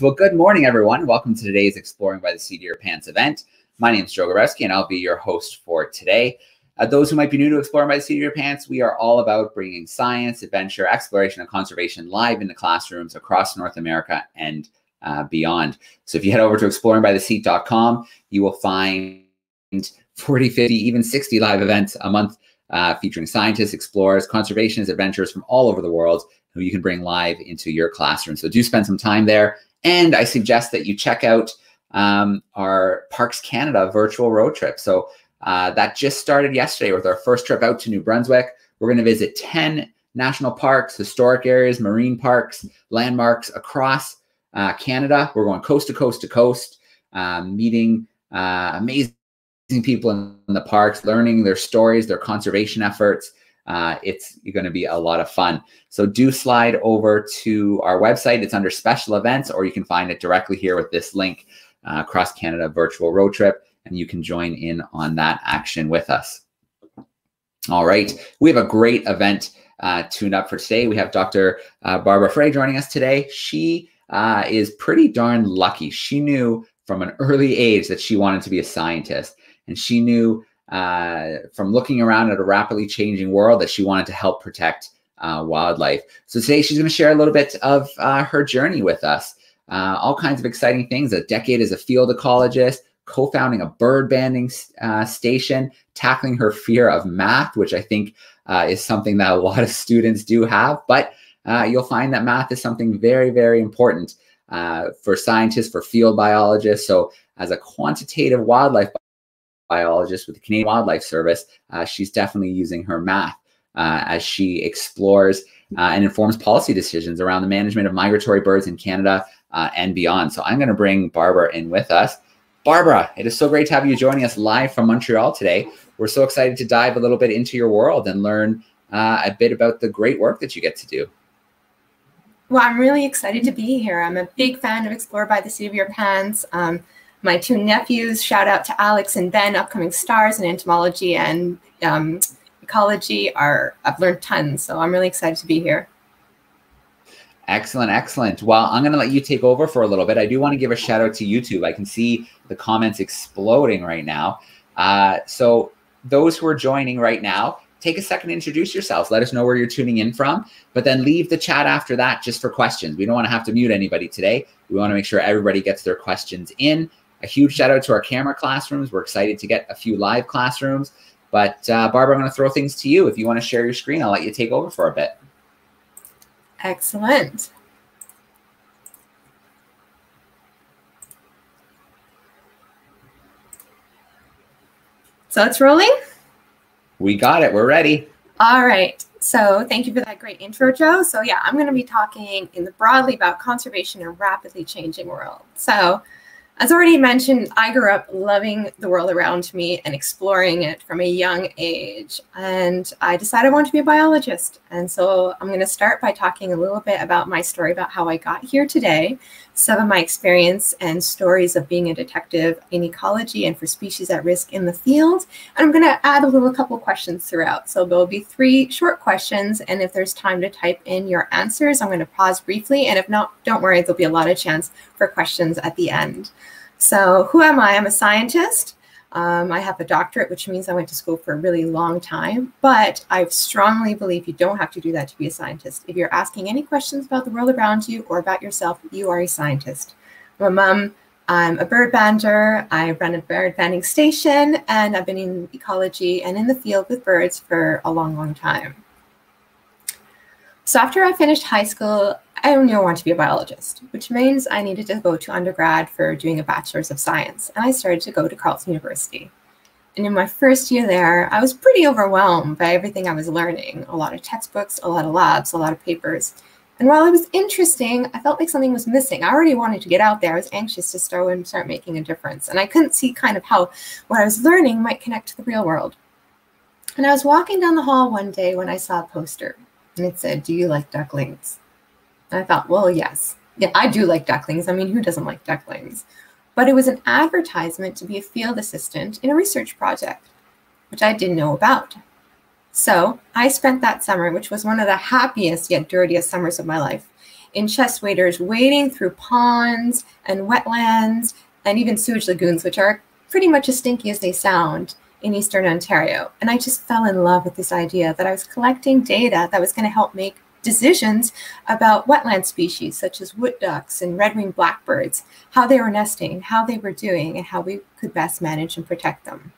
Well, good morning, everyone. Welcome to today's Exploring by the Seat of Your Pants event. My name is Joe Grabowski, and I'll be your host for today. Uh, those who might be new to Exploring by the Seat of Your Pants, we are all about bringing science, adventure, exploration, and conservation live into classrooms across North America and uh, beyond. So if you head over to exploringbytheseat.com, you will find 40, 50, even 60 live events a month uh, featuring scientists, explorers, conservationists, adventurers from all over the world who you can bring live into your classroom. So do spend some time there. And I suggest that you check out um, our Parks Canada virtual road trip. So uh, that just started yesterday with our first trip out to New Brunswick. We're going to visit 10 national parks, historic areas, marine parks, landmarks across uh, Canada. We're going coast to coast to coast, um, meeting uh, amazing people in, in the parks, learning their stories, their conservation efforts, uh, it's going to be a lot of fun. So do slide over to our website. It's under special events, or you can find it directly here with this link, uh, Cross Canada Virtual Road Trip, and you can join in on that action with us. All right, we have a great event uh, tuned up for today. We have Dr. Uh, Barbara Frei joining us today. She uh, is pretty darn lucky. She knew from an early age that she wanted to be a scientist, and she knew uh, from looking around at a rapidly changing world that she wanted to help protect uh, wildlife. So today she's going to share a little bit of uh, her journey with us. Uh, all kinds of exciting things. A decade as a field ecologist, co-founding a bird banding uh, station, tackling her fear of math, which I think uh, is something that a lot of students do have. But you'll find that math is something very, very important for scientists, for field biologists. So as a quantitative wildlife biologist with the Canadian Wildlife Service, uh, she's definitely using her math uh, as she explores uh, and informs policy decisions around the management of migratory birds in Canada uh, and beyond. So I'm going to bring Barbara in with us. Barbara, it is so great to have you joining us live from Montreal today. We're so excited to dive a little bit into your world and learn uh, a bit about the great work that you get to do. Well, I'm really excited to be here. I'm a big fan of Explore by the Seat of Your Pants. Um, my two nephews, shout out to Alex and Ben, upcoming stars in entomology and um, ecology, are I've learned tons. So I'm really excited to be here. Excellent, excellent. Well, I'm going to let you take over for a little bit. I do want to give a shout out to YouTube. I can see the comments exploding right now. Uh, so those who are joining right now, take a second to introduce yourselves. Let us know where you're tuning in from, but then leave the chat after that just for questions. We don't want to have to mute anybody today. We want to make sure everybody gets their questions in. A huge shout out to our camera classrooms. We're excited to get a few live classrooms. But uh, Barbara, I'm going to throw things to you. If you want to share your screen, I'll let you take over for a bit. Excellent. So it's rolling? We got it. We're ready. All right. So thank you for that great intro, Joe. So yeah, I'm going to be talking in the broadly about conservation in a rapidly changing world. So as already mentioned, I grew up loving the world around me and exploring it from a young age. And I decided I wanted to be a biologist. And so I'm going to start by talking a little bit about my story about how I got here today, some of my experience and stories of being a detective in ecology and for species at risk in the field. And I'm going to add a little couple questions throughout. So there'll be three short questions. And if there's time to type in your answers, I'm going to pause briefly. And if not, don't worry, there'll be a lot of chance for questions at the end. So who am I? I'm a scientist. Um, I have a doctorate, which means I went to school for a really long time, but I strongly believe you don't have to do that to be a scientist. If you're asking any questions about the world around you or about yourself, you are a scientist. I'm a mom, I'm a bird bander, I run a bird banding station, and I've been in ecology and in the field with birds for a long, long time. So after I finished high school, I only wanted to be a biologist, which means I needed to go to undergrad for doing a bachelor's of science. And I started to go to Carleton University. And in my first year there, I was pretty overwhelmed by everything I was learning a lot of textbooks, a lot of labs, a lot of papers. And while it was interesting, I felt like something was missing. I already wanted to get out there. I was anxious to start and start making a difference. And I couldn't see kind of how what I was learning might connect to the real world. And I was walking down the hall one day when I saw a poster and it said, Do you like ducklings? And I thought, well, yes. Yeah, I do like ducklings. I mean, who doesn't like ducklings? But it was an advertisement to be a field assistant in a research project, which I didn't know about. So I spent that summer, which was one of the happiest yet dirtiest summers of my life, in chest waders wading through ponds and wetlands and even sewage lagoons, which are pretty much as stinky as they sound in Eastern Ontario. And I just fell in love with this idea that I was collecting data that was going to help make decisions about wetland species such as wood ducks and red-winged blackbirds, how they were nesting, how they were doing, and how we could best manage and protect them.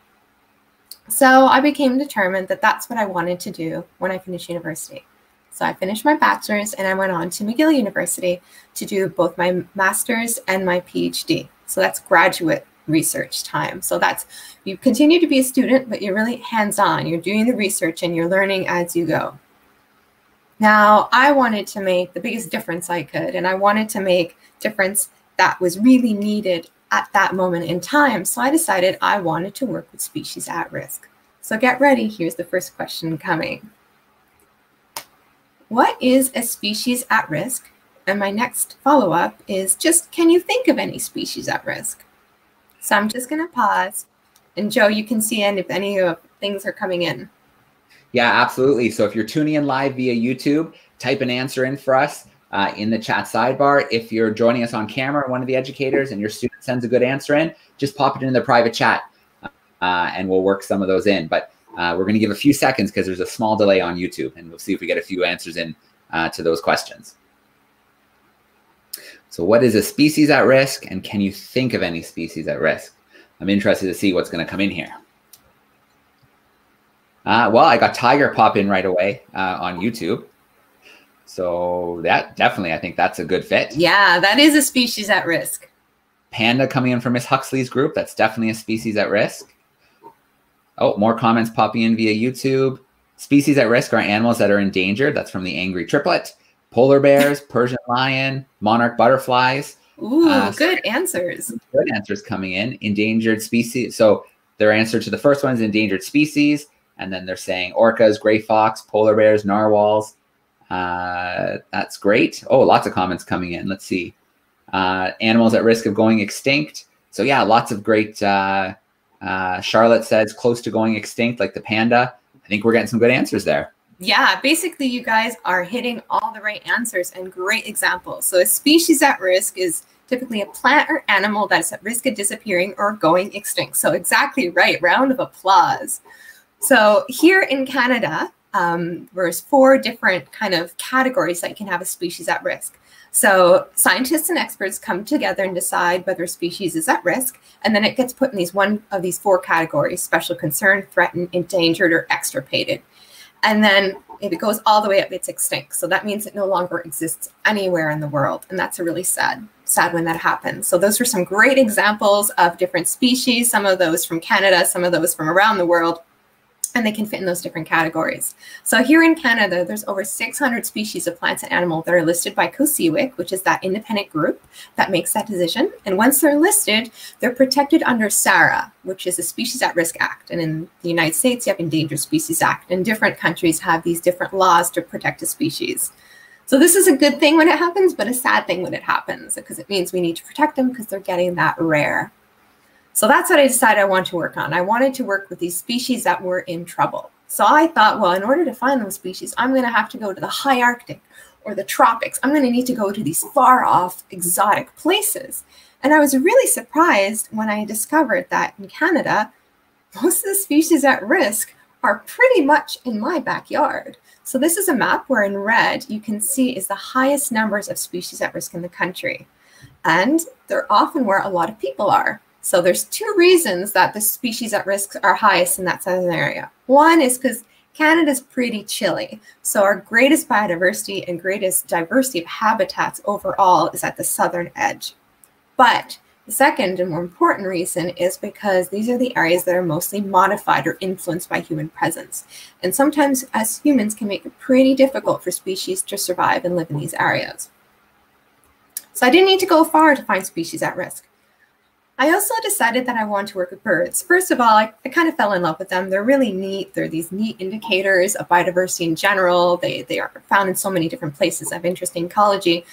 So I became determined that that's what I wanted to do when I finished university. So I finished my bachelor's and I went on to McGill University to do both my master's and my PhD. So that's graduate research time. So that's you continue to be a student, but you're really hands-on. You're doing the research and you're learning as you go. Now, I wanted to make the biggest difference I could, and I wanted to make difference that was really needed at that moment in time. So I decided I wanted to work with species at risk. So get ready. Here's the first question coming. What is a species at risk? And my next follow-up is just, can you think of any species at risk? So I'm just going to pause. And Joe, you can see in if any of things are coming in. Yeah, absolutely. So if you're tuning in live via YouTube, type an answer in for us uh, in the chat sidebar. If you're joining us on camera, one of the educators, and your student sends a good answer in, just pop it in the private chat uh, and we'll work some of those in. But uh, we're going to give a few seconds because there's a small delay on YouTube and we'll see if we get a few answers in uh, to those questions. So what is a species at risk and can you think of any species at risk? I'm interested to see what's going to come in here. Uh, well, I got tiger pop in right away uh, on YouTube. So that definitely, I think that's a good fit. Yeah, that is a species at risk. Panda coming in from Miss Huxley's group. That's definitely a species at risk. Oh, more comments popping in via YouTube. Species at risk are animals that are endangered. That's from the Angry Triplet. Polar bears, Persian lion, monarch butterflies. Ooh, uh, good answers. Good answers coming in. Endangered species. So their answer to the first one is endangered species. And then they're saying orcas, gray fox, polar bears, narwhals. Uh, that's great. Oh, lots of comments coming in. Let's see. Uh, animals at risk of going extinct. So yeah, lots of great. Uh, uh, Charlotte says close to going extinct, like the panda. I think we're getting some good answers there. Yeah, basically, you guys are hitting all the right answers and great examples. So, a species at risk is typically a plant or animal that's at risk of disappearing or going extinct. So, exactly right. Round of applause. So here in Canada, um, there's four different kind of categories that you can have a species at risk. So scientists and experts come together and decide whether a species is at risk, and then it gets put in these one of these four categories: special concern, threatened, endangered, or extirpated. And then if it goes all the way up, it's extinct. So that means it no longer exists anywhere in the world, and that's a really sad, sad when that happens. So those are some great examples of different species. Some of those from Canada, some of those from around the world and they can fit in those different categories. So here in Canada, there's over 600 species of plants and animals that are listed by COSEWIC, which is that independent group that makes that decision. And once they're listed, they're protected under SARA, which is a Species at Risk Act. And in the United States, you have Endangered Species Act. And different countries have these different laws to protect a species. So this is a good thing when it happens, but a sad thing when it happens because it means we need to protect them because they're getting that rare. So that's what I decided I wanted to work on. I wanted to work with these species that were in trouble. So I thought, well, in order to find those species, I'm going to have to go to the high Arctic or the tropics. I'm going to need to go to these far off exotic places. And I was really surprised when I discovered that in Canada, most of the species at risk are pretty much in my backyard. So this is a map where in red you can see is the highest numbers of species at risk in the country. And they're often where a lot of people are. So there's two reasons that the species at risk are highest in that southern area. One is because Canada's pretty chilly. So our greatest biodiversity and greatest diversity of habitats overall is at the southern edge. But the second and more important reason is because these are the areas that are mostly modified or influenced by human presence. And sometimes as humans can make it pretty difficult for species to survive and live in these areas. So I didn't need to go far to find species at risk. I also decided that I want to work with birds. First of all, I, I, kind of fell in love with them. They're really neat. They're these neat indicators of biodiversity in general. They, they are found in so many different places of interesting ecology,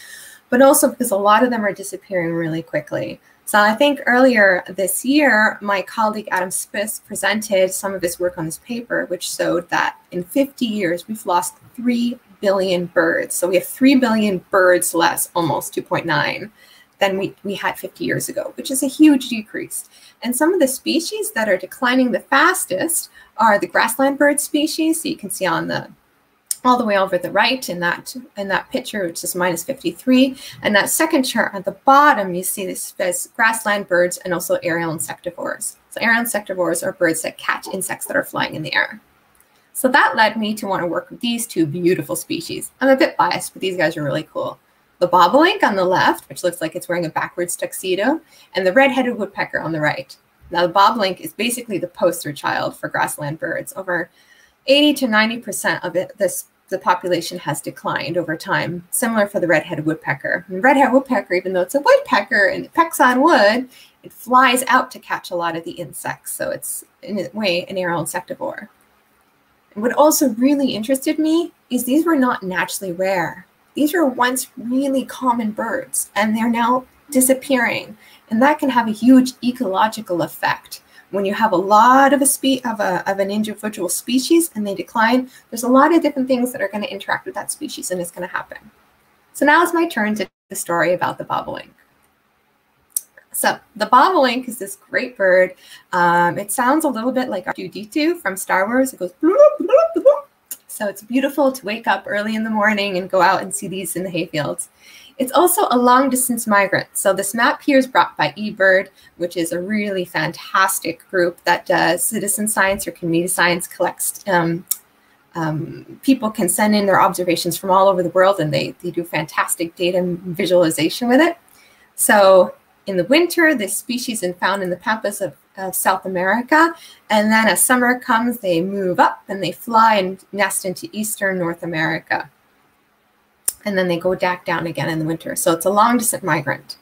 but also because a lot of them are disappearing really quickly. So I think earlier this year, my colleague Adam Spitz presented some of his work on this paper, which showed that in 50 years, we've lost 3 billion birds. So we have 3 billion birds less, almost 2.9, than we, we had 50 years ago, which is a huge decrease. And some of the species that are declining the fastest are the grassland bird species. So you can see on the all the way over the right in that in that picture, which is minus 53. And that second chart at the bottom, you see this as grassland birds and also aerial insectivores. So aerial insectivores are birds that catch insects that are flying in the air. So that led me to want to work with these two beautiful species. I'm a bit biased, but these guys are really cool. The bobolink on the left, which looks like it's wearing a backwards tuxedo, and the red-headed woodpecker on the right. Now, the bobolink is basically the poster child for grassland birds. Over 80 to 90% of it, this the population has declined over time. Similar for the red-headed woodpecker. And red-headed woodpecker, even though it's a woodpecker and it pecks on wood, it flies out to catch a lot of the insects. So it's in a way an aerial insectivore. And what also really interested me is these were not naturally rare. These are once really common birds, and they're now disappearing. And that can have a huge ecological effect when you have a lot of a spe- of, a, of an individual species and they decline, there's a lot of different things that are going to interact with that species and it's going to happen. So now it's my turn to the story about the bobolink. So the bobolink is this great bird. Um, it sounds a little bit like R2-D2 from Star Wars. It goes bloop, bloop, bloop. So it's beautiful to wake up early in the morning and go out and see these in the hayfields. It's also a long distance migrant. So this map here is brought by eBird, which is a really fantastic group that does citizen science or community science, collects um, um, people can send in their observations from all over the world and they, they do fantastic data visualization with it. So in the winter, this species is found in the pampas of, of South America. And then as summer comes, they move up and they fly and nest into Eastern North America and then they go back down again in the winter. So it's a long distance migrant.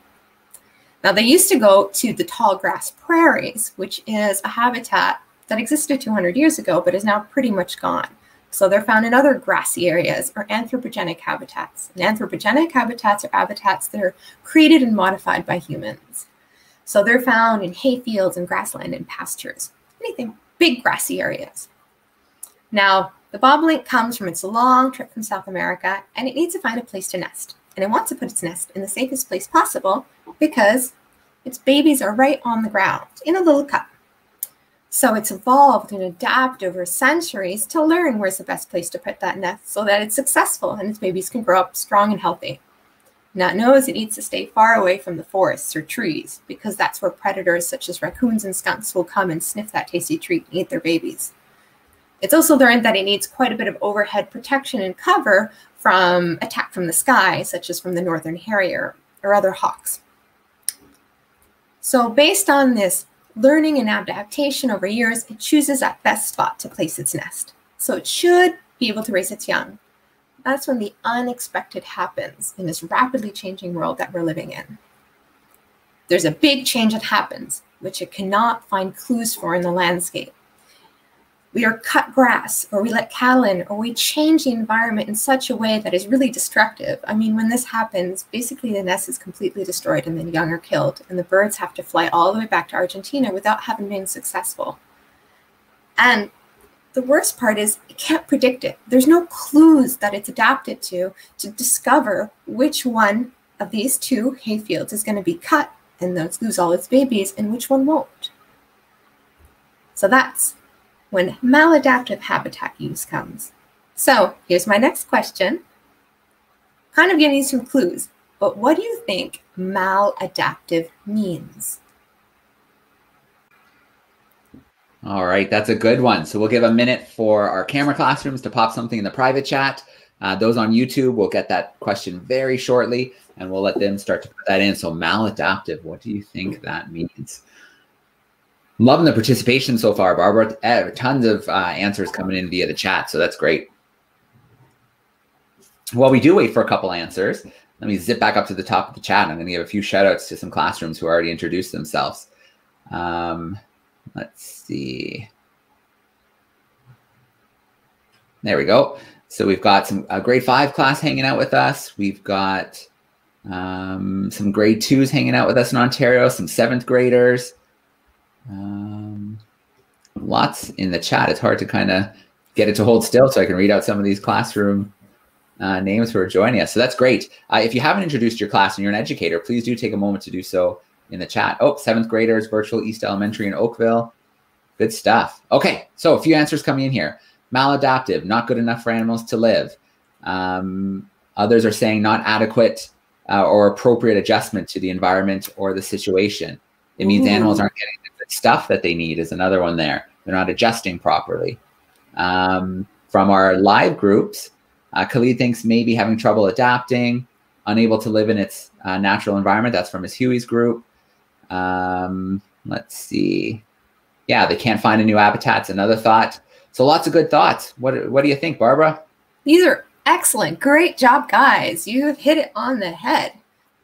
Now they used to go to the tall grass prairies, which is a habitat that existed 200 years ago, but is now pretty much gone. So they're found in other grassy areas or anthropogenic habitats. And anthropogenic habitats are habitats that are created and modified by humans. So they're found in hayfields and grassland and pastures, anything big grassy areas. Now, the bobolink comes from its long trip from South America and it needs to find a place to nest. And it wants to put its nest in the safest place possible because its babies are right on the ground in a little cup. So it's evolved and adapted over centuries to learn where's the best place to put that nest so that it's successful and its babies can grow up strong and healthy. Now knows it needs to stay far away from the forests or trees because that's where predators such as raccoons and skunks will come and sniff that tasty treat and eat their babies. It's also learned that it needs quite a bit of overhead protection and cover from attack from the sky, such as from the northern harrier or other hawks. So based on this learning and adaptation over years, it chooses that best spot to place its nest. So it should be able to raise its young. That's when the unexpected happens in this rapidly changing world that we're living in. There's a big change that happens, which it cannot find clues for in the landscape we are cut grass or we let cattle in or we change the environment in such a way that is really destructive. I mean, when this happens, basically the nest is completely destroyed and the young are killed, and the birds have to fly all the way back to Argentina without having been successful. And the worst part is it can't predict it. There's no clues that it's adapted to to discover which one of these two hayfields is going to be cut and those lose all its babies and which one won't. So that's when maladaptive habitat use comes. So here's my next question. Kind of you some clues, but what do you think maladaptive means? All right, that's a good one. So we'll give a minute for our camera classrooms to pop something in the private chat. Uh, those on YouTube will get that question very shortly, and we'll let them start to put that in. So maladaptive, what do you think that means? loving the participation so far, Barbara. Uh, tons of uh, answers coming in via the chat, so that's great. While we do wait for a couple answers, let me zip back up to the top of the chat. I'm going to give a few shout outs to some classrooms who already introduced themselves. Um, let's see. There we go. So we've got some a grade five class hanging out with us. We've got um, some grade twos hanging out with us in Ontario, some seventh graders. Um, lots in the chat. It's hard to kind of get it to hold still so I can read out some of these classroom uh, names who are joining us. So that's great. Uh, if you haven't introduced your class and you're an educator, please do take a moment to do so in the chat. Oh, seventh graders, virtual East Elementary in Oakville. Good stuff. Okay, so a few answers coming in here. Maladaptive, not good enough for animals to live. Um, others are saying not adequate uh, or appropriate adjustment to the environment or the situation. It means Ooh. animals aren't getting the stuff that they need, is another one there. They're not adjusting properly. Um, from our live groups, uh, Khalid thinks maybe having trouble adapting, unable to live in its uh, natural environment. That's from his Huey's group. Um, let's see. Yeah, they can't find a new habitats. Another thought. So lots of good thoughts. What What do you think, Barbara? These are excellent. Great job, guys. You have hit it on the head.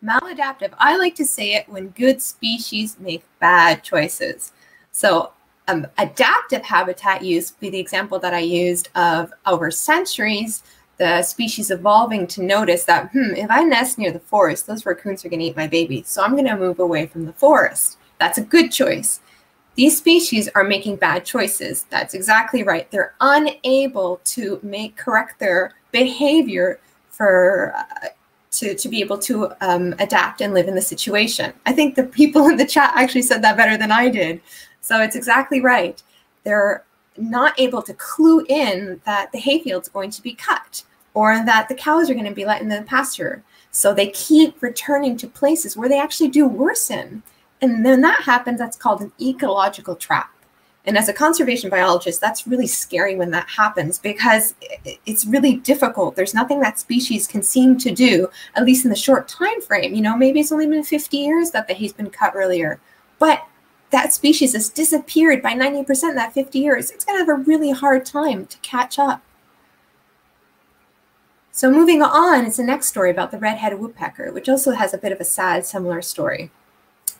Maladaptive. I like to say it when good species make bad choices. So um, adaptive habitat use be the example that I used of over centuries the species evolving to notice that, hmm, if I nest near the forest, those raccoons are going to eat my baby. So I'm going to move away from the forest. That's a good choice. These species are making bad choices. That's exactly right. They're unable to make correct their behavior for uh, to, to be able to um, adapt and live in the situation. I think the people in the chat actually said that better than I did. So it's exactly right. They're not able to clue in that the hayfield's going to be cut or that the cows are going to be let in the pasture. So they keep returning to places where they actually do worsen. And then that happens, that's called an ecological trap. And as a conservation biologist, that's really scary when that happens because it's really difficult. There's nothing that species can seem to do, at least in the short time frame. You know, maybe it's only been 50 years that the hay's been cut earlier. But that species has disappeared by 90% in that 50 years, it's going to have a really hard time to catch up. So moving on, it's the next story about the red-headed woodpecker, which also has a bit of a sad, similar story.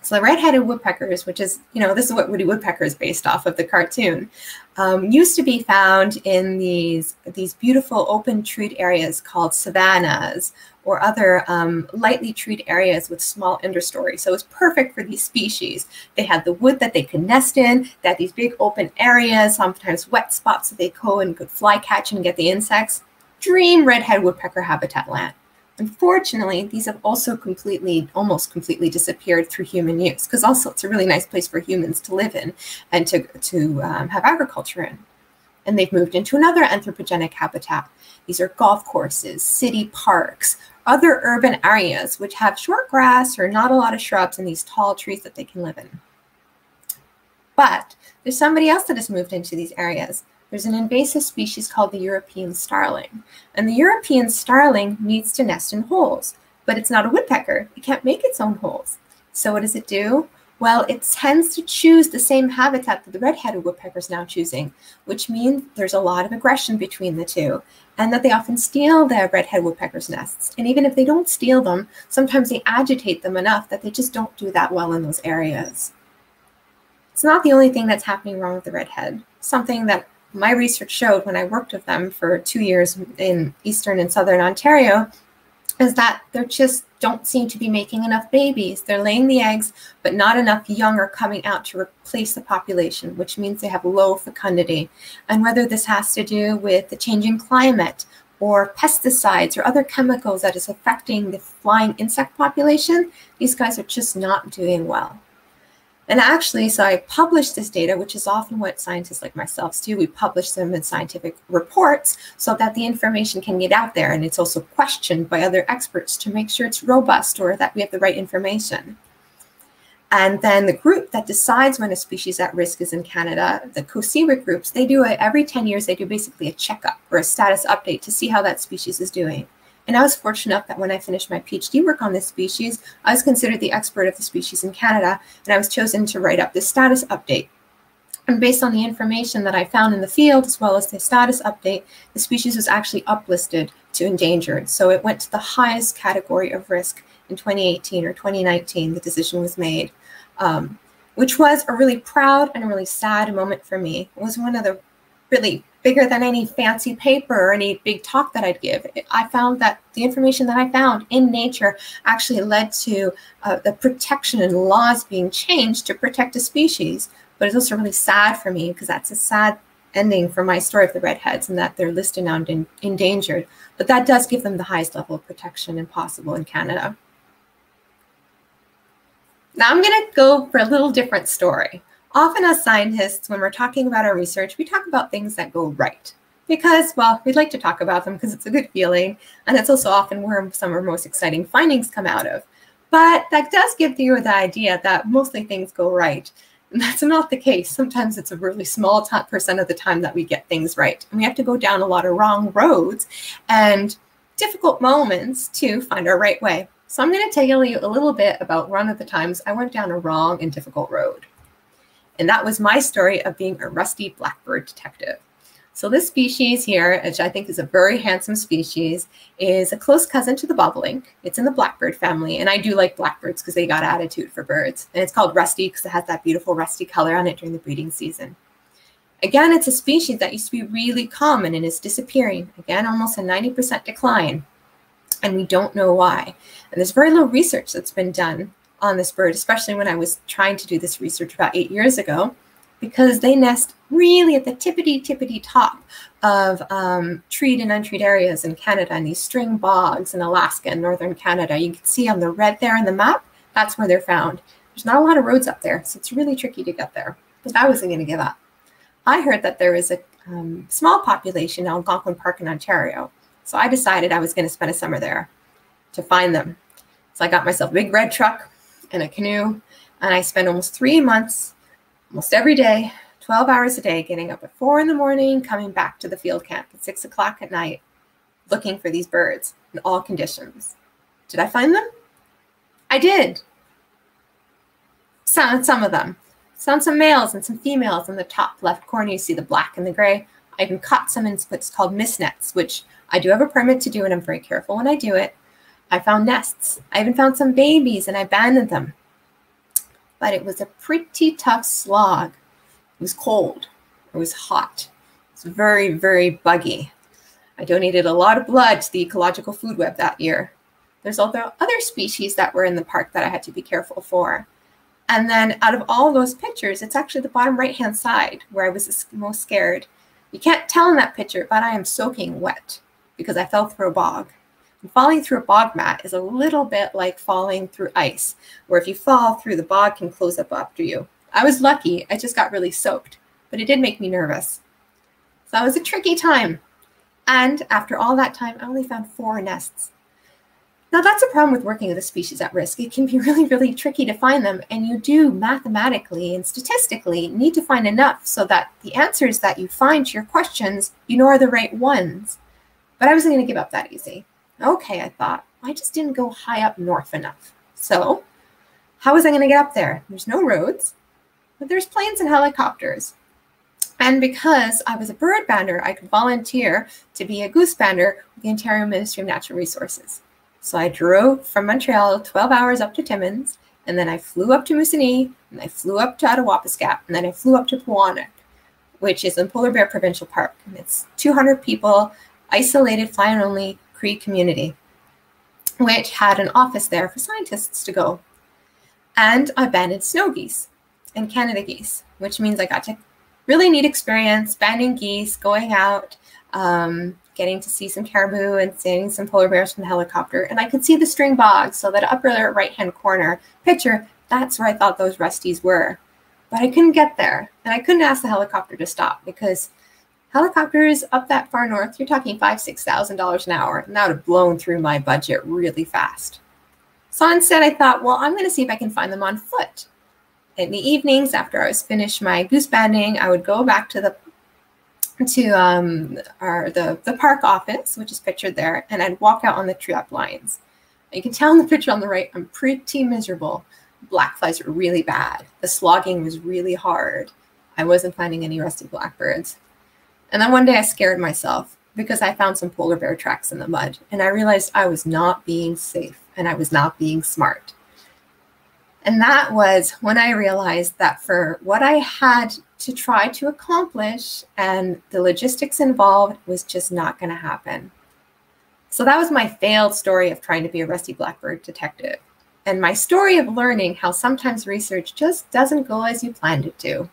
So the red-headed woodpeckers, which is, you know, this is what Woody Woodpecker is based off of the cartoon, um, used to be found in these, these beautiful open treed areas called savannas or other um, lightly treed areas with small understory. So it's perfect for these species. They had the wood that they could nest in, they had these big open areas, sometimes wet spots that they go and could fly catch and get the insects. Dream red-headed woodpecker habitat land. Unfortunately, these have also completely, almost completely disappeared through human use because also it's a really nice place for humans to live in and to, to um, have agriculture in. And they've moved into another anthropogenic habitat. These are golf courses, city parks, other urban areas which have short grass or not a lot of shrubs and these tall trees that they can live in. But there's somebody else that has moved into these areas there's an invasive species called the European starling. And the European starling needs to nest in holes, but it's not a woodpecker. It can't make its own holes. So what does it do? Well, it tends to choose the same habitat that the red-headed woodpecker is now choosing, which means there's a lot of aggression between the two, and that they often steal the red-headed woodpecker's nests. And even if they don't steal them, sometimes they agitate them enough that they just don't do that well in those areas. It's not the only thing that's happening wrong with the redhead. Something that my research showed when I worked with them for two years in Eastern and Southern Ontario is that they just don't seem to be making enough babies. They're laying the eggs, but not enough young are coming out to replace the population, which means they have low fecundity. And whether this has to do with the changing climate or pesticides or other chemicals that is affecting the flying insect population, these guys are just not doing well. And actually, so I published this data, which is often what scientists like myself do. We publish them in scientific reports so that the information can get out there. And it's also questioned by other experts to make sure it's robust or that we have the right information. And then the group that decides when a species at risk is in Canada, the COSEWIC groups, they do it every 10 years, they do basically a checkup or a status update to see how that species is doing. And I was fortunate enough that when I finished my PhD work on this species, I was considered the expert of the species in Canada, and I was chosen to write up the status update. And based on the information that I found in the field, as well as the status update, the species was actually uplisted to endangered. So it went to the highest category of risk in 2018 or 2019, the decision was made, um, which was a really proud and a really sad moment for me. It was one of the really bigger than any fancy paper or any big talk that I'd give. I found that the information that I found in nature actually led to uh, the protection and laws being changed to protect a species. But it's also really sad for me because that's a sad ending for my story of the redheads and that they're listed now in, endangered, but that does give them the highest level of protection and possible in Canada. Now I'm going to go for a little different story. Often as scientists, when we're talking about our research, we talk about things that go right because, well, we'd like to talk about them because it's a good feeling. And it's also often where some of our most exciting findings come out of. But that does give you the idea that mostly things go right. And that's not the case. Sometimes it's a really small percent of the time that we get things right. And we have to go down a lot of wrong roads and difficult moments to find our right way. So I'm going to tell you a little bit about one of the times I went down a wrong and difficult road. And that was my story of being a rusty blackbird detective. So this species here, which I think is a very handsome species, is a close cousin to the bobolink. It's in the blackbird family, and I do like blackbirds because they got attitude for birds. And it's called rusty because it has that beautiful rusty color on it during the breeding season. Again, it's a species that used to be really common and is disappearing. Again, almost a 90% decline, and we don't know why. And there's very little research that's been done on this bird, especially when I was trying to do this research about eight years ago because they nest really at the tippity tippity top of um, treed and untreed areas in Canada and these string bogs in Alaska and northern Canada. You can see on the red there on the map, that's where they're found. There's not a lot of roads up there, so it's really tricky to get there. But I wasn't going to give up. I heard that there is a um, small population in Algonquin Park in Ontario. So I decided I was going to spend a summer there to find them. So I got myself a big red truck and a canoe, and I spent almost three months almost every day, 12 hours a day, getting up at four in the morning, coming back to the field camp at six o'clock at night, looking for these birds in all conditions. Did I find them? I did. Some, some of them. Found some males and some females in the top left corner. You see the black and the gray. I even caught some in what's called mist nets, which I do have a permit to do, and I'm very careful when I do it. I found nests. I even found some babies, and I abandoned them but it was a pretty tough slog. It was cold. It was hot. It was very, very buggy. I donated a lot of blood to the ecological food web that year. There's also other species that were in the park that I had to be careful for. And then out of all those pictures, it's actually the bottom right-hand side where I was most scared. You can't tell in that picture, but I am soaking wet because I fell through a bog. Falling through a bog mat is a little bit like falling through ice, where if you fall through, the bog can close up after you. I was lucky, I just got really soaked, but it did make me nervous. So that was a tricky time. And after all that time, I only found four nests. Now, that's a problem with working with a species at risk. It can be really, really tricky to find them, and you do mathematically and statistically need to find enough so that the answers that you find to your questions, you know, are the right ones. But I wasn't going to give up that easy. Okay, I thought, I just didn't go high up north enough. So, how was I going to get up there? There's no roads, but there's planes and helicopters. And because I was a bird bander, I could volunteer to be a goose bander with the Ontario Ministry of Natural Resources. So I drove from Montreal 12 hours up to Timmins, and then I flew up to Moosonee, and I flew up to Attawapiskat, and then I flew up to Peawanuck, which is in Polar Bear Provincial Park. And it's 200 people, isolated, fly only, Cree community, which had an office there for scientists to go. And I banded snow geese and Canada geese, which means I got to really neat experience banding geese, going out, um, getting to see some caribou and seeing some polar bears from the helicopter. And I could see the string bogs. So that upper right hand corner picture, that's where I thought those rusties were. But I couldn't get there. And I couldn't ask the helicopter to stop because helicopters up that far north, you're talking five, six thousand dollars an hour, and that would have blown through my budget really fast. So instead, I thought, well, I'm going to see if I can find them on foot. In the evenings, after I was finished my goose banding, I would go back to the to um, our the the park office, which is pictured there, and I'd walk out on the tree up lines. You can tell in the picture on the right, I'm pretty miserable. Black flies were really bad. The slogging was really hard. I wasn't finding any rusty blackbirds. And then one day I scared myself because I found some polar bear tracks in the mud and I realized I was not being safe and I was not being smart. And that was when I realized that for what I had to try to accomplish and the logistics involved was just not going to happen. So that was my failed story of trying to be a rusty blackbird detective and my story of learning how sometimes research just doesn't go as you planned it to.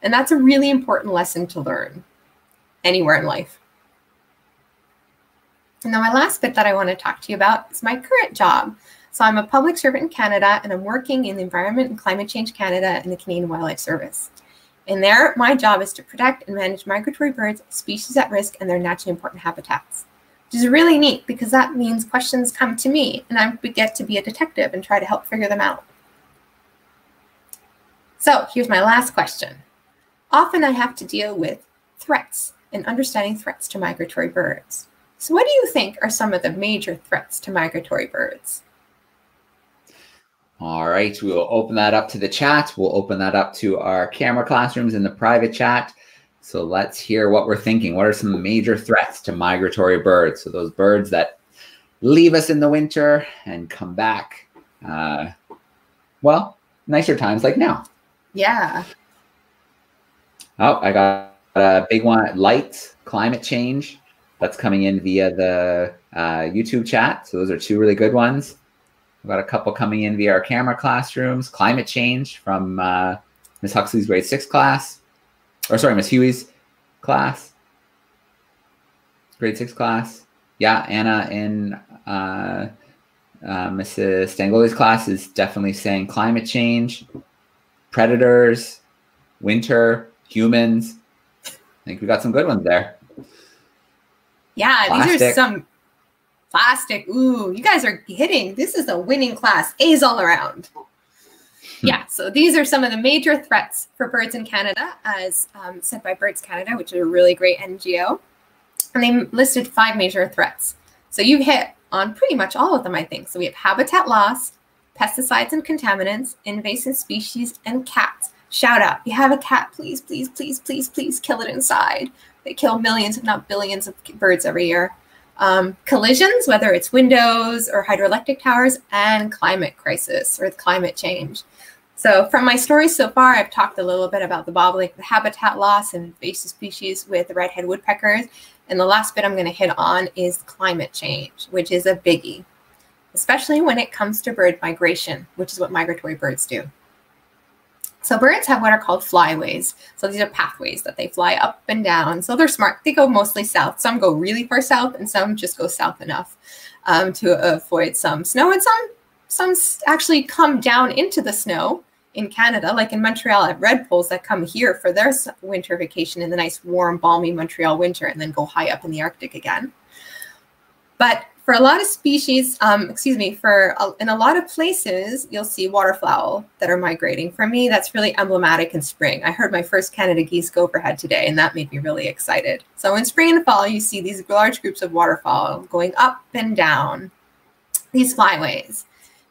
And that's a really important lesson to learn anywhere in life. And now my last bit that I want to talk to you about is my current job. So I'm a public servant in Canada and I'm working in the Environment and Climate Change Canada and the Canadian Wildlife Service. And there, my job is to protect and manage migratory birds, species at risk, and their naturally important habitats. Which is really neat because that means questions come to me and I get to be a detective and try to help figure them out. So here's my last question. Often I have to deal with threats and understanding threats to migratory birds. So what do you think are some of the major threats to migratory birds? All right, we will open that up to the chat. We'll open that up to our camera classrooms in the private chat. So let's hear what we're thinking. What are some major threats to migratory birds? So those birds that leave us in the winter and come back, uh, well, nicer times like now. Yeah. Oh, I got a big one. Light, climate change. That's coming in via the uh, YouTube chat. So those are two really good ones. We've got a couple coming in via our camera classrooms. Climate change from uh, Miss Huxley's grade six class, or sorry, Miss Huey's class, grade six class. Yeah, Anna in uh, uh, Mrs. Stangoli's class is definitely saying climate change, predators, winter, humans. I think we got some good ones there. Yeah, Plastic. these are some plastic. Ooh, you guys are hitting. This is a winning class. A's all around. Hmm. Yeah, so these are some of the major threats for birds in Canada, as um, said by Birds Canada, which is a really great NGO. And they listed five major threats. So you hit on pretty much all of them, I think. So we have habitat loss, pesticides and contaminants, invasive species, and cats. Shout out, you have a cat, please, please, please, please, please kill it inside. They kill millions, if not billions, of birds every year um, collisions, whether it's windows or hydroelectric towers, and climate crisis or climate change. So from my story so far, I've talked a little bit about the bobolink, the habitat loss and invasive species with the redhead woodpeckers. And the last bit I'm going to hit on is climate change, which is a biggie, especially when it comes to bird migration, which is what migratory birds do. So birds have what are called flyways. So these are pathways that they fly up and down. So they're smart. They go mostly south. Some go really far south, and some just go south enough um, to avoid some snow. And some some actually come down into the snow in Canada, like in Montreal at redpolls that come here for their winter vacation in the nice, warm, balmy Montreal winter, and then go high up in the Arctic again. But for a lot of species, um, excuse me, for in a lot of places, you'll see waterfowl that are migrating. For me, that's really emblematic in spring. I heard my first Canada geese go overhead today, and that made me really excited. So in spring and fall, you see these large groups of waterfowl going up and down these flyways.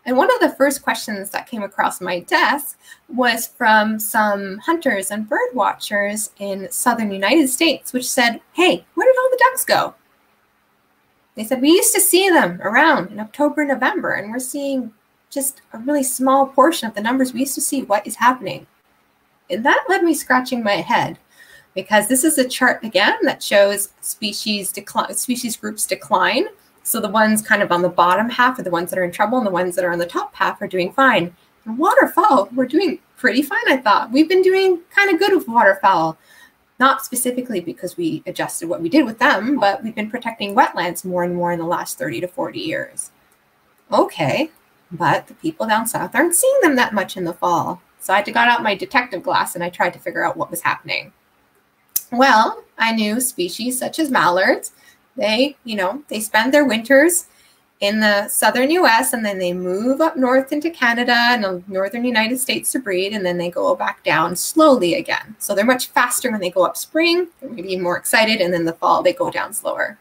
And one of the first questions that came across my desk was from some hunters and bird watchers in southern United States, which said, hey, where did all the ducks go? They said, we used to see them around in October, November, and we're seeing just a really small portion of the numbers we used to see. What is happening? And that led me scratching my head because this is a chart again that shows species decline, species groups decline. So the ones kind of on the bottom half are the ones that are in trouble, and the ones that are on the top half are doing fine. And waterfowl, we're doing pretty fine, I thought. We've been doing kind of good with waterfowl not specifically because we adjusted what we did with them, but we've been protecting wetlands more and more in the last 30 to 40 years. Okay, but the people down south aren't seeing them that much in the fall. So I got out my detective glass and I tried to figure out what was happening. Well, I knew species such as mallards, they, you know, they spend their winters in the southern US and then they move up north into Canada and the northern United States to breed and then they go back down slowly again. So they're much faster when they go up spring, they're maybe more excited, and then the fall they go down slower.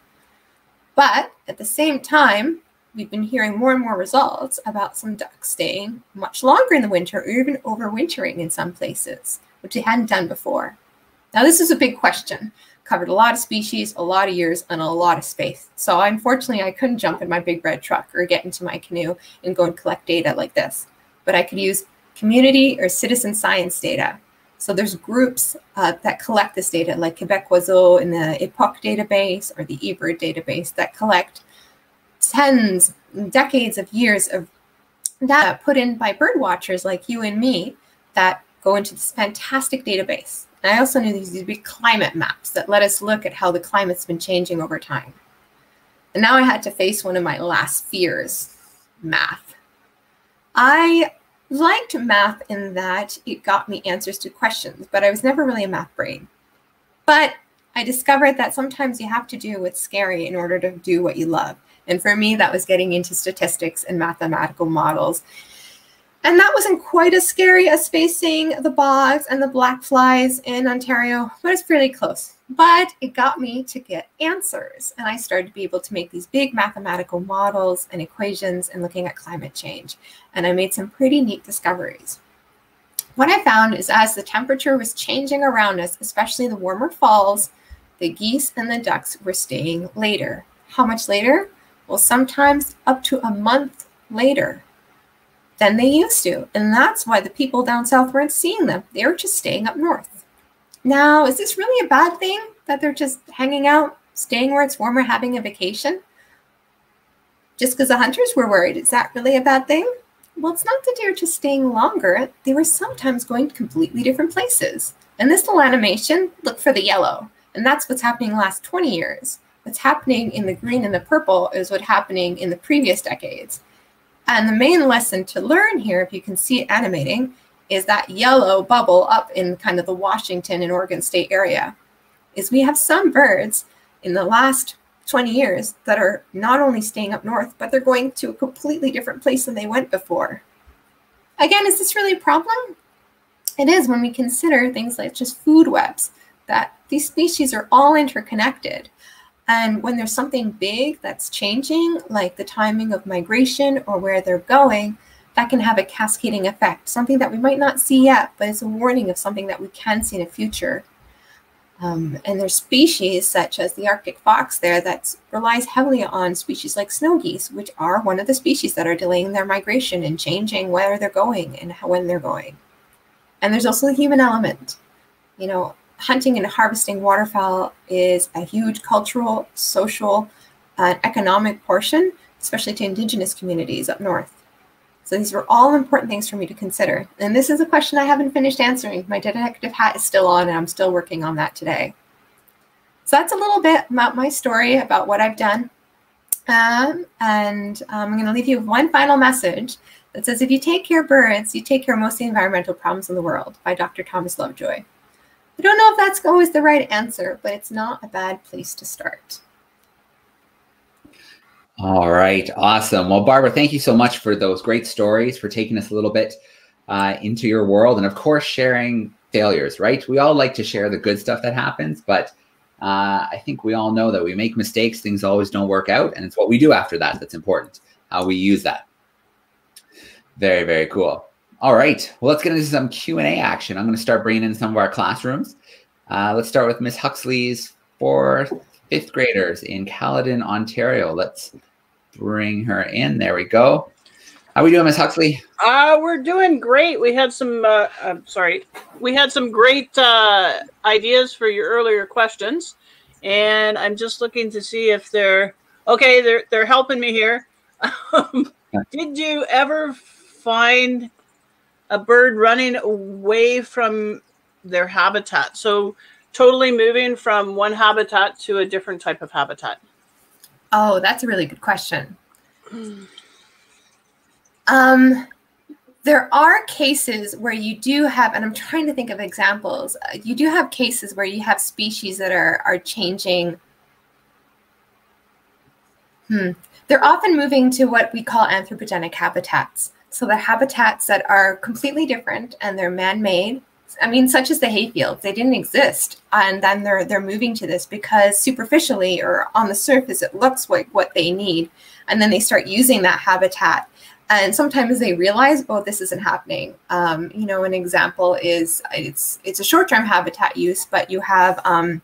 But at the same time, we've been hearing more and more results about some ducks staying much longer in the winter or even overwintering in some places, which they hadn't done before. Now, this is a big question covered a lot of species, a lot of years, and a lot of space. So unfortunately, I couldn't jump in my big red truck or get into my canoe and go and collect data like this. But I could use community or citizen science data. So there's groups uh, that collect this data, like QuébecOiseaux in the EPOQ database or the eBird database that collect tens, decades of years of data put in by bird watchers like you and me that go into this fantastic database And I also knew these would be climate maps that let us look at how the climate's been changing over time. And now I had to face one of my last fears, math. I liked math in that it got me answers to questions, but I was never really a math brain. But I discovered that sometimes you have to do what's scary in order to do what you love. And for me, that was getting into statistics and mathematical models. And that wasn't quite as scary as facing the bogs and the black flies in Ontario, but it's pretty close. But it got me to get answers. And I started to be able to make these big mathematical models and equations and looking at climate change. And I made some pretty neat discoveries. What I found is as the temperature was changing around us, especially the warmer falls, the geese and the ducks were staying later. How much later? Well, sometimes up to a month later than they used to. And that's why the people down south weren't seeing them. They were just staying up north. Now, is this really a bad thing that they're just hanging out, staying where it's warmer, having a vacation? Just because the hunters were worried, is that really a bad thing? Well, it's not that they were just staying longer. They were sometimes going to completely different places. In this little animation, look for the yellow. And that's what's happening last 20 years. What's happening in the green and the purple is what's happening in the previous decades. And the main lesson to learn here, if you can see animating, is that yellow bubble up in kind of the Washington and Oregon State area. Is we have some birds in the last 20 years that are not only staying up north, but they're going to a completely different place than they went before. Again, is this really a problem? It is when we consider things like just food webs, that these species are all interconnected. And when there's something big that's changing, like the timing of migration or where they're going, that can have a cascading effect, something that we might not see yet, but it's a warning of something that we can see in the future. Um, and there's species such as the Arctic fox there that relies heavily on species like snow geese, which are one of the species that are delaying their migration and changing where they're going and how, when they're going. And there's also the human element. You know, hunting and harvesting waterfowl is a huge cultural, social, and economic portion, especially to Indigenous communities up north. So these were all important things for me to consider. And this is a question I haven't finished answering. My detective hat is still on, and I'm still working on that today. So that's a little bit about my story, about what I've done. Um, and um, I'm going to leave you with one final message that says, if you take care of birds, you take care of most of the environmental problems in the world by Dr. Thomas Lovejoy. I don't know if that's always the right answer, but it's not a bad place to start. All right, awesome. Well, Barbara, thank you so much for those great stories, for taking us a little bit uh, into your world, and of course, sharing failures, right? We all like to share the good stuff that happens, but uh, I think we all know that we make mistakes, things always don't work out, and it's what we do after that that's important, how we use that. Very, very cool. All right, well, let's get into some Q&A action. I'm going to start bringing in some of our classrooms. Uh, let's start with Miss Huxley's fourth, fifth graders in Caledon, Ontario. Let's bring her in. There we go. How are we doing, Miss Huxley? Uh, we're doing great. We had some, uh, I'm sorry, we had some great uh, ideas for your earlier questions. And I'm just looking to see if they're, okay, they're, they're helping me here. Did you ever find a bird running away from their habitat. So totally moving from one habitat to a different type of habitat. Oh, that's a really good question. Um, there are cases where you do have, and I'm trying to think of examples. Uh, you do have cases where you have species that are are changing. Hmm. They're often moving to what we call anthropogenic habitats. So the habitats that are completely different and they're man-made. I mean, such as the hayfields, they didn't exist, and then they're they're moving to this because superficially or on the surface it looks like what they need, and then they start using that habitat. And sometimes they realize, oh, this isn't happening. Um, you know, an example is it's it's a short-term habitat use, but you have um,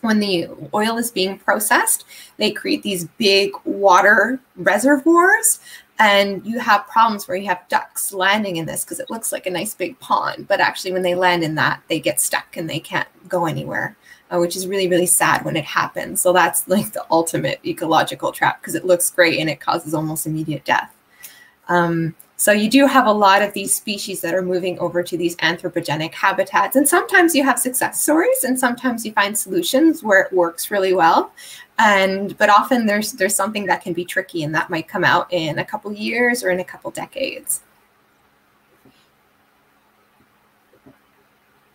when the oil is being processed, they create these big water reservoirs and you have problems where you have ducks landing in this because it looks like a nice big pond but actually when they land in that they get stuck and they can't go anywhere uh, which is really really sad when it happens so that's like the ultimate ecological trap because it looks great and it causes almost immediate death um, So you do have a lot of these species that are moving over to these anthropogenic habitats. And sometimes you have success stories and sometimes you find solutions where it works really well. And but often there's there's something that can be tricky and that might come out in a couple years or in a couple decades.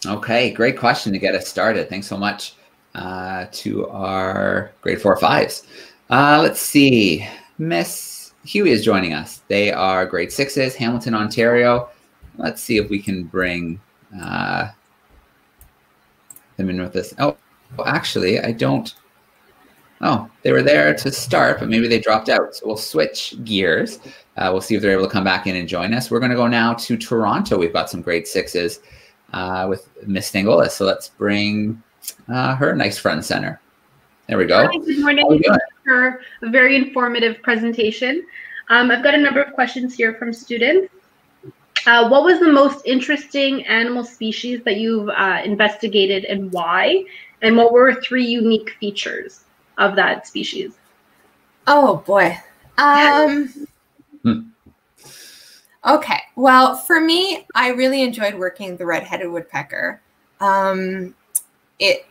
Okay, great question to get us started. Thanks so much uh, to our grade four fives. Uh, let's see, Miss Huey is joining us. They are grade sixes, Hamilton, Ontario. Let's see if we can bring uh, them in with this. Oh, actually, I don't. Oh, they were there to start, but maybe they dropped out. So we'll switch gears. Uh, we'll see if they're able to come back in and join us. We're going to go now to Toronto. We've got some grade sixes uh, with Miss Stangola. So let's bring uh, her nice front center. There we go. Hi, good morning. For a very informative presentation. Um, I've got a number of questions here from students. Uh, what was the most interesting animal species that you've uh, investigated and why? And what were three unique features of that species? Oh boy. Um, hmm. Okay. Well, for me, I really enjoyed working the red-headed woodpecker. Um, it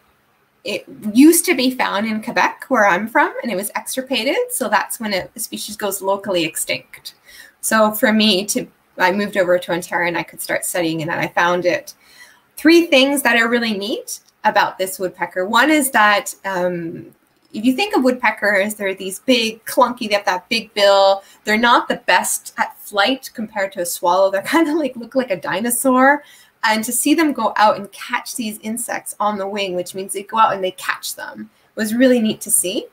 it used to be found in Quebec, where I'm from, and it was extirpated. So that's when it, the species goes locally extinct. So for me to, I moved over to Ontario and I could start studying it, and I found it. Three things that are really neat about this woodpecker. One is that um, if you think of woodpeckers, they're these big, clunky, they have that big bill. They're not the best at flight compared to a swallow. They're kind of like look like a dinosaur and to see them go out and catch these insects on the wing, which means they go out and they catch them, was really neat to see.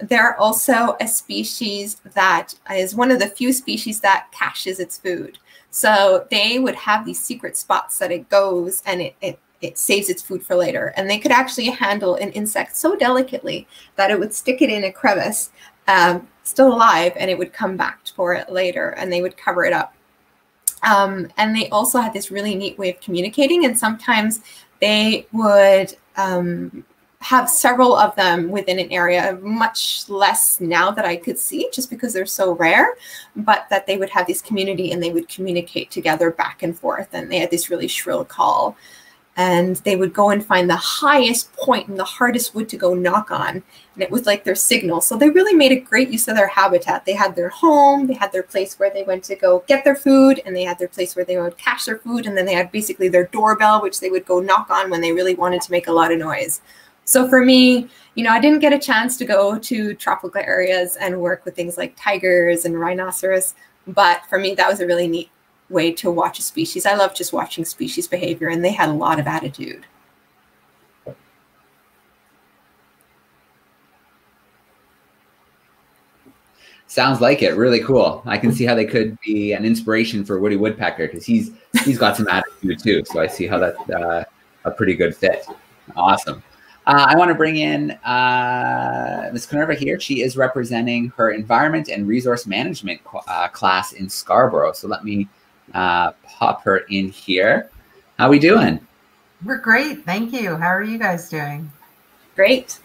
They're also a species that is one of the few species that caches its food. So they would have these secret spots that it goes and it, it, it saves its food for later. And they could actually handle an insect so delicately that it would stick it in a crevice, um, still alive, and it would come back for it later and they would cover it up. Um, and they also had this really neat way of communicating. And sometimes they would um, have several of them within an area, much less now that I could see, just because they're so rare, but that they would have this community and they would communicate together back and forth. And they had this really shrill call and they would go and find the highest point and the hardest wood to go knock on. And it was like their signal. So they really made a great use of their habitat. They had their home, they had their place where they went to go get their food, and they had their place where they would cache their food. And then they had basically their doorbell, which they would go knock on when they really wanted to make a lot of noise. So for me, you know, I didn't get a chance to go to tropical areas and work with things like tigers and rhinoceros. But for me, that was a really neat way to watch a species. I love just watching species behavior, and they had a lot of attitude. Sounds like it. Really cool. I can see how they could be an inspiration for Woody Woodpecker because he's he's got some attitude too. So I see how that's uh, a pretty good fit. Awesome. Uh, I want to bring in uh, Ms. Conerva here. She is representing her environment and resource management uh, class in Scarborough. So let me uh, pop her in here. How we doing? We're great. Thank you. How are you guys doing? Great.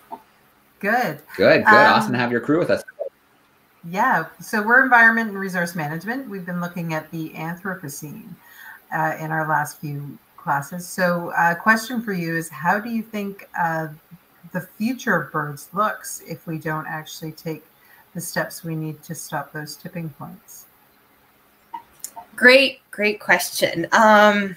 Good. Good. Good. Um, awesome to have your crew with us. Yeah. So we're environment and resource management. We've been looking at the Anthropocene uh, in our last few classes. So, a uh, question for you is how do you think uh, the future of birds looks if we don't actually take the steps we need to stop those tipping points? Great, great question. Um,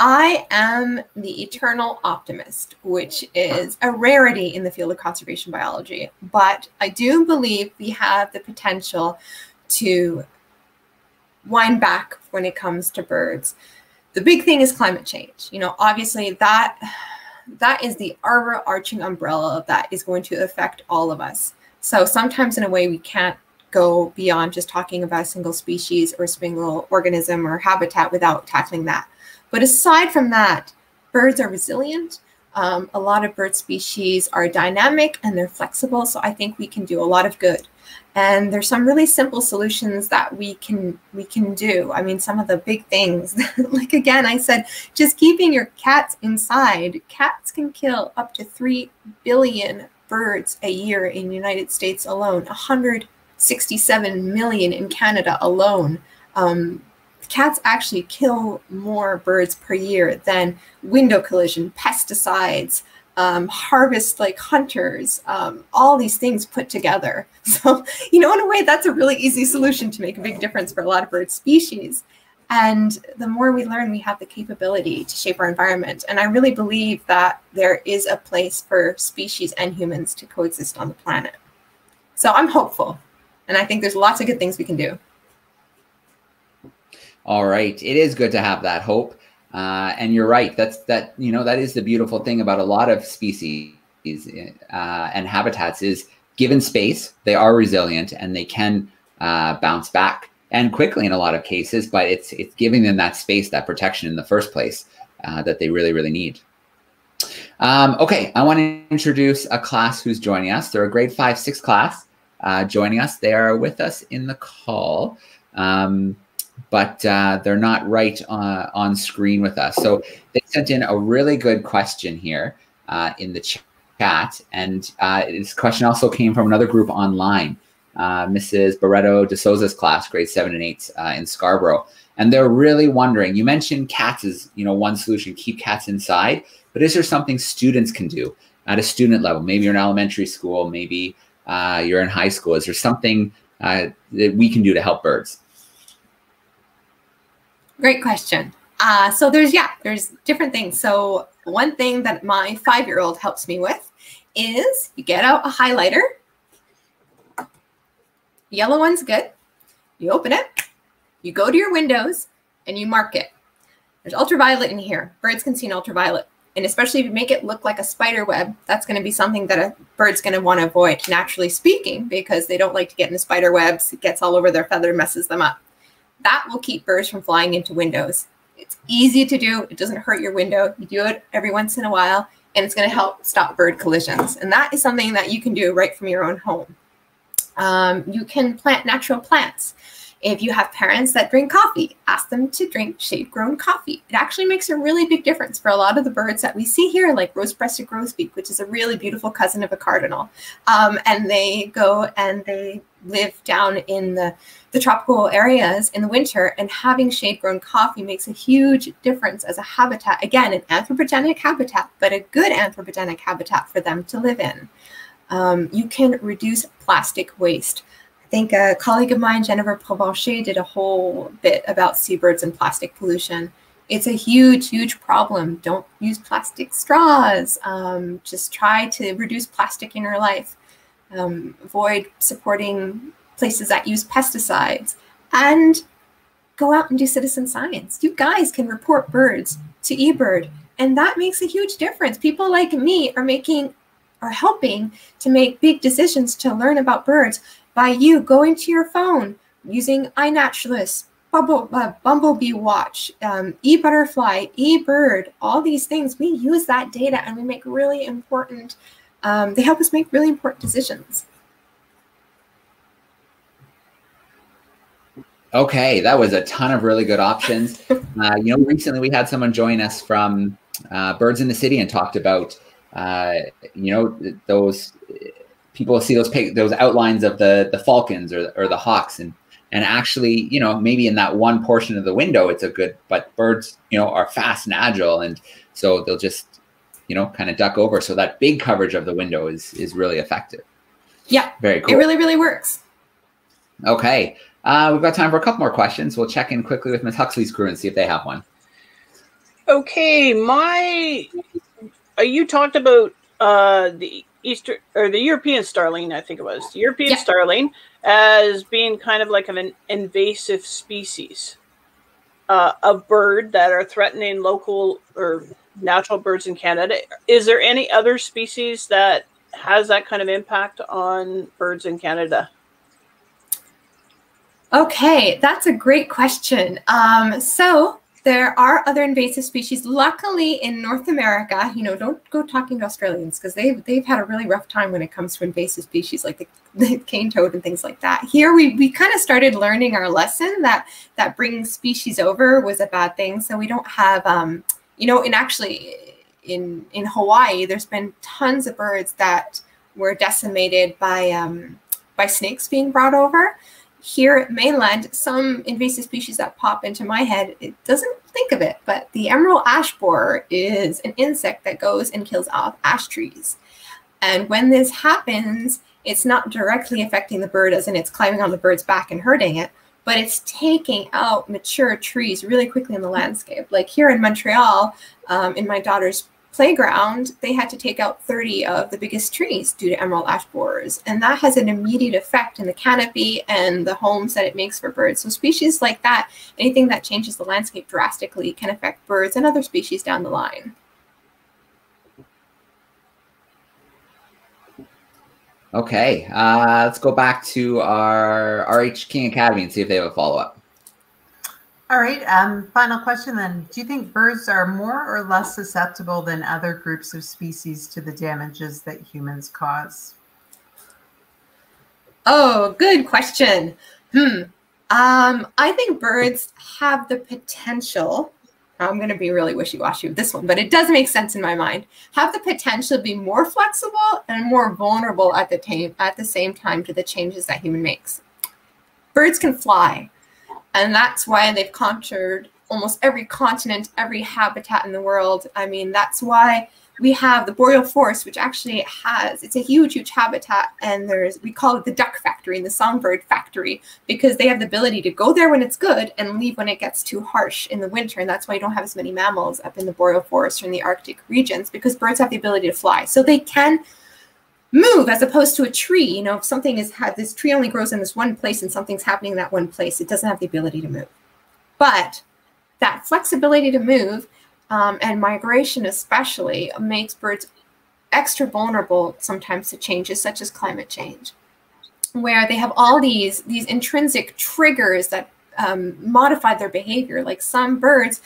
I am the eternal optimist, which is a rarity in the field of conservation biology. But I do believe we have the potential to wind back when it comes to birds. The big thing is climate change. You know, obviously that that is the overarching umbrella that is going to affect all of us. So sometimes in a way we can't go beyond just talking about a single species or a single organism or habitat without tackling that. But aside from that, birds are resilient. Um, a lot of bird species are dynamic and they're flexible. So I think we can do a lot of good. And there's some really simple solutions that we can we can do. I mean, some of the big things, like again, I said, just keeping your cats inside. Cats can kill up to three billion birds a year in the United States alone. 100 67 million in Canada alone. Um, cats actually kill more birds per year than window collision, pesticides, um, harvest like hunters, um, all these things put together. So, you know, in a way, that's a really easy solution to make a big difference for a lot of bird species. And the more we learn, we have the capability to shape our environment. And I really believe that there is a place for species and humans to coexist on the planet. So I'm hopeful. And I think there's lots of good things we can do. All right. It is good to have that hope. Uh, and you're right. That's that, you know, that is the beautiful thing about a lot of species uh, and habitats is given space, they are resilient and they can uh, bounce back and quickly in a lot of cases, but it's, it's giving them that space, that protection in the first place uh, that they really, really need. Um, okay, I want to introduce a class who's joining us. They're a grade five, six class uh, joining us. They are with us in the call. Um, but uh, they're not right on, on screen with us. So they sent in a really good question here uh, in the chat. And uh, this question also came from another group online, uh, Mrs. Barreto de Souza's class, grade seven and eight uh, in Scarborough. And they're really wondering, you mentioned cats as you know one solution, keep cats inside, but is there something students can do at a student level? Maybe you're in elementary school, maybe uh, you're in high school. Is there something that we can do to help birds? Great question. Uh, so there's, yeah, there's different things. So one thing that my five-year-old helps me with is you get out a highlighter. Yellow one's good. You open it, you go to your windows, and you mark it. There's ultraviolet in here. Birds can see ultraviolet. And especially if you make it look like a spider web, that's going to be something that a bird's going to want to avoid, naturally speaking, because they don't like to get in the spider webs. It gets all over their feather, messes them up that will keep birds from flying into windows. It's easy to do. It doesn't hurt your window. You do it every once in a while, and it's going to help stop bird collisions. And that is something that you can do right from your own home. Um, you can plant natural plants. If you have parents that drink coffee, ask them to drink shade grown coffee. It actually makes a really big difference for a lot of the birds that we see here, like rose breasted grosbeak, which is a really beautiful cousin of a cardinal. Um, and they go and they live down in the, the tropical areas in the winter, and having shade grown coffee makes a huge difference as a habitat. Again, an anthropogenic habitat, but a good anthropogenic habitat for them to live in. Um, you can reduce plastic waste. I think a colleague of mine, Jennifer Provencher, did a whole bit about seabirds and plastic pollution. It's a huge, huge problem. Don't use plastic straws. Um, just try to reduce plastic in your life um, avoid supporting places that use pesticides, and go out and do citizen science. You guys can report birds to eBird, and that makes a huge difference. People like me are making are helping to make big decisions to learn about birds by you going to your phone using iNaturalist, Bumble, uh, Bumblebee Watch, um, eButterfly, eBird, all these things. We use that data and we make really important um, they help us make really important decisions. Okay, that was a ton of really good options. uh, you know, recently we had someone join us from uh, Birds in the City and talked about, uh, you know, those people see those those outlines of the the falcons or or the hawks and and actually, you know, maybe in that one portion of the window, it's a good, but birds, you know, are fast and agile, and so they'll just you know, kind of duck over. So that big coverage of the window is is really effective. Yeah. Very cool. It really, really works. Okay. Uh, we've got time for a couple more questions. We'll check in quickly with Ms. Huxley's crew and see if they have one. Okay, my uh, you talked about uh, the Easter or the European starling, I think it was the European yeah. starling, as being kind of like an invasive species uh, of bird that are threatening local or natural birds in Canada. Is there any other species that has that kind of impact on birds in Canada? Okay, that's a great question. Um, so there are other invasive species. Luckily, in North America, you know, don't go talking to Australians because they've they've had a really rough time when it comes to invasive species like the, the cane toad and things like that. Here, we we kind of started learning our lesson that that bringing species over was a bad thing. So we don't have um, you know, and actually in in Hawaii, there's been tons of birds that were decimated by um, by snakes being brought over. Here at mainland, some invasive species that pop into my head, it doesn't think of it, but the emerald ash borer is an insect that goes and kills off ash trees. And when this happens, it's not directly affecting the bird as in it's climbing on the bird's back and hurting it, but it's taking out mature trees really quickly in the landscape. Like here in Montreal, um, in my daughter's playground, they had to take out 30 of the biggest trees due to emerald ash borers. And that has an immediate effect in the canopy and the homes that it makes for birds. So species like that, anything that changes the landscape drastically can affect birds and other species down the line. Okay, uh, let's go back to our RH King Academy and see if they have a follow up. All right. Um, final question then. Do you think birds are more or less susceptible than other groups of species to the damages that humans cause? Oh, good question. Hmm. Um, I think birds have the potential I'm going to be really wishy-washy with this one, but it does make sense in my mind. Have the potential to be more flexible and more vulnerable at the at the same time to the changes that human makes. Birds can fly, and that's why they've conquered almost every continent, every habitat in the world. I mean, that's why we have the boreal forest, which actually has, it's a huge, huge habitat. And there's, we call it the duck factory and the songbird factory because they have the ability to go there when it's good and leave when it gets too harsh in the winter. And that's why you don't have as many mammals up in the boreal forest or in the Arctic regions because birds have the ability to fly. So they can move as opposed to a tree. You know, if something is, had this tree only grows in this one place and something's happening in that one place, it doesn't have the ability to move. But that flexibility to move um, and migration especially makes birds extra vulnerable sometimes to changes such as climate change where they have all these these intrinsic triggers that um, modify their behavior like some birds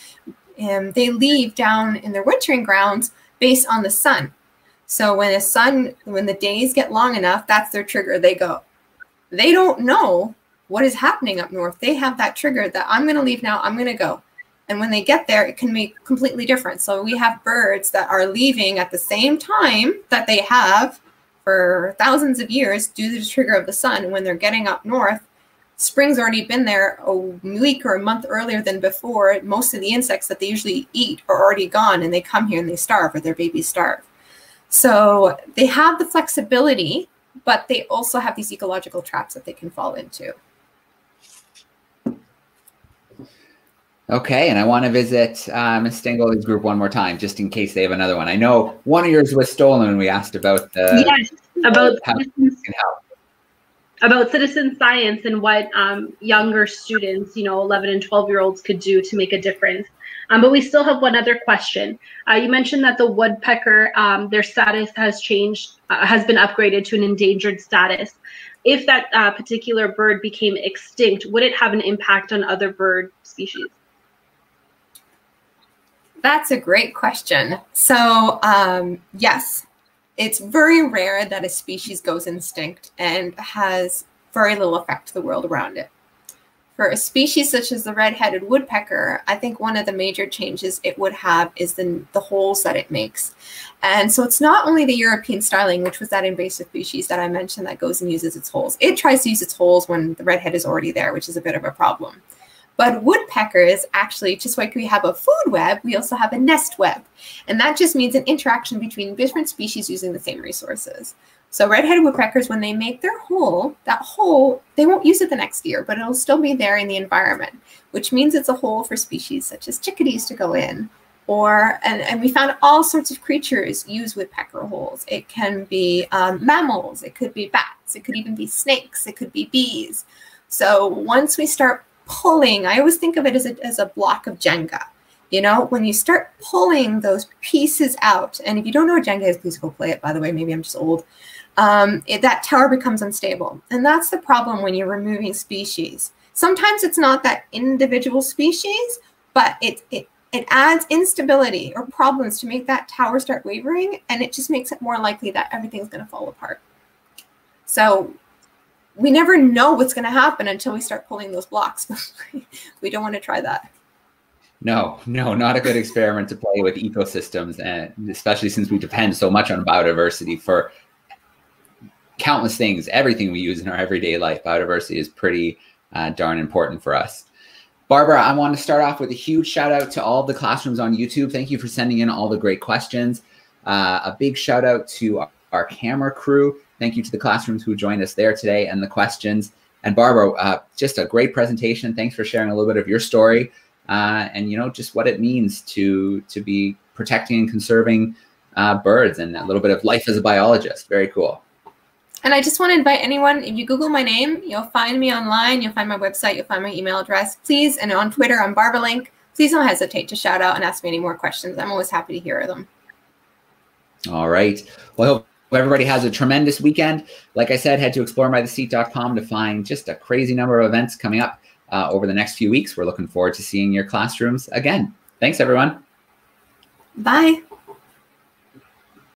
um, they leave down in their wintering grounds based on the sun so when the sun when the days get long enough that's their trigger they go they don't know what is happening up north they have that trigger that i'm going to leave now i'm going to go and when they get there, it can be completely different. So we have birds that are leaving at the same time that they have for thousands of years due to the trigger of the sun. When they're getting up north, spring's already been there a week or a month earlier than before. Most of the insects that they usually eat are already gone and they come here and they starve or their babies starve. So they have the flexibility, but they also have these ecological traps that they can fall into. Okay, and I want to visit uh, Ms. Stengoli's group one more time, just in case they have another one. I know one of yours was stolen when we asked about the yes about about citizen science and what um, younger students, you know, 11 and 12 year olds could do to make a difference. Um, but we still have one other question. Uh, you mentioned that the woodpecker, um, their status has changed, uh, has been upgraded to an endangered status. If that uh, particular bird became extinct, would it have an impact on other bird species? That's a great question. So, um, yes, it's very rare that a species goes extinct and has very little effect to the world around it. For a species such as the red-headed woodpecker, I think one of the major changes it would have is the, the holes that it makes. And so it's not only the European starling, which was that invasive species that I mentioned that goes and uses its holes. It tries to use its holes when the redhead is already there, which is a bit of a problem. But woodpeckers actually, just like we have a food web, we also have a nest web. And that just means an interaction between different species using the same resources. So red-headed woodpeckers, when they make their hole, that hole, they won't use it the next year, but it'll still be there in the environment, which means it's a hole for species such as chickadees to go in. Or, and, and we found all sorts of creatures use woodpecker holes. It can be um, mammals, it could be bats, it could even be snakes, it could be bees. So once we start pulling, I always think of it as a, as a block of Jenga. You know, when you start pulling those pieces out, and if you don't know what Jenga is, please go play it. By the way, maybe I'm just old. Um, it, that tower becomes unstable. And that's the problem when you're removing species. Sometimes it's not that individual species, but it, it, it adds instability or problems to make that tower start wavering, and it just makes it more likely that everything's going to fall apart. So we never know what's going to happen until we start pulling those blocks. we don't want to try that. No, no, not a good experiment to play with ecosystems, and especially since we depend so much on biodiversity for countless things, everything we use in our everyday life. Biodiversity is pretty uh, darn important for us. Barbara, I want to start off with a huge shout out to all the classrooms on YouTube. Thank you for sending in all the great questions. Uh, a big shout out to our, our, camera crew. Thank you to the classrooms who joined us there today and the questions. And Barbara, uh, just a great presentation. Thanks for sharing a little bit of your story uh, and you know just what it means to to be protecting and conserving uh, birds and a little bit of life as a biologist. Very cool. And I just want to invite anyone, if you Google my name, you'll find me online, you'll find my website, you'll find my email address. Please, and on Twitter, I'm Barbalink. Please don't hesitate to shout out and ask me any more questions. I'm always happy to hear them. All right. Well, I hope everybody has a tremendous weekend. Like I said, head to exploringbytheseat.com to find just a crazy number of events coming up uh, over the next few weeks. We're looking forward to seeing your classrooms again. Thanks, everyone. Bye.